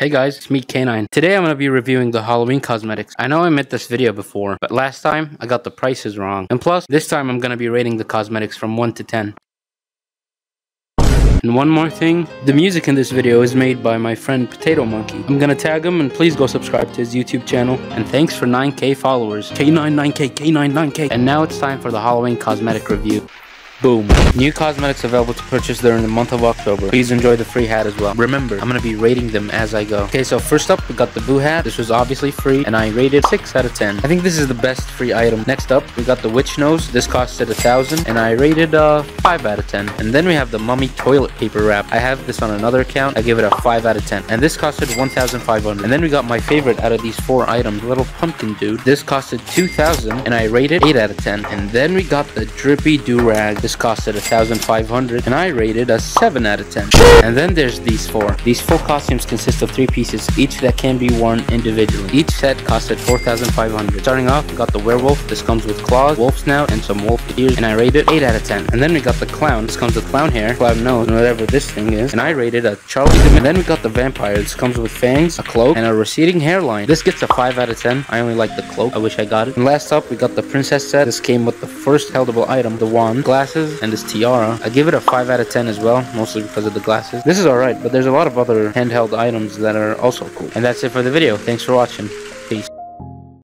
Hey guys, it's me K9. Today I'm going to be reviewing the Halloween cosmetics. I know I made this video before, but last time I got the prices wrong. And plus, this time I'm going to be rating the cosmetics from 1 to 10. And one more thing, the music in this video is made by my friend Potato Monki. I'm gonna tag him and please go subscribe to his YouTube channel. And thanks for 9k followers. K9, 9k, K9, 9k. And now it's time for the Halloween cosmetic review. Boom. New cosmetics available to purchase during the month of October. Please enjoy the free hat as well. Remember, I'm going to be rating them as I go. Okay, so first up, we got the Boo hat. This was obviously free, and I rated 6 out of 10. I think this is the best free item. Next up, we got the Witch Nose. This costed a 1000 and I rated uh, 5 out of 10. And then we have the Mummy Toilet Paper Wrap. I have this on another account. I give it a 5 out of 10. And this costed 1500 And then we got my favorite out of these four items, Little Pumpkin Dude. This costed 2000 and I rated 8 out of 10. And then we got the Drippy Do-Rag. This costed 1500 and I rated a 7 out of 10. And then there's these four. These four costumes consist of three pieces, each that can be worn individually. Each set costed 4500 Starting off, we got the werewolf. This comes with claws, wolf snout, and some wolf ears, and I rated 8 out of 10. And then we got the clown. This comes with clown hair, clown nose, and whatever this thing is, and I rated a Charlie And then we got the vampire. This comes with fangs, a cloak, and a receding hairline. This gets a 5 out of 10. I only like the cloak. I wish I got it. And last up, we got the princess set. This came with the first heldable item, the wand, glasses, and this tiara. I give it a 5 out of 10 as well, mostly because of the glasses. This is alright, but there's a lot of other handheld items that are also cool. And that's it for the video. Thanks for watching.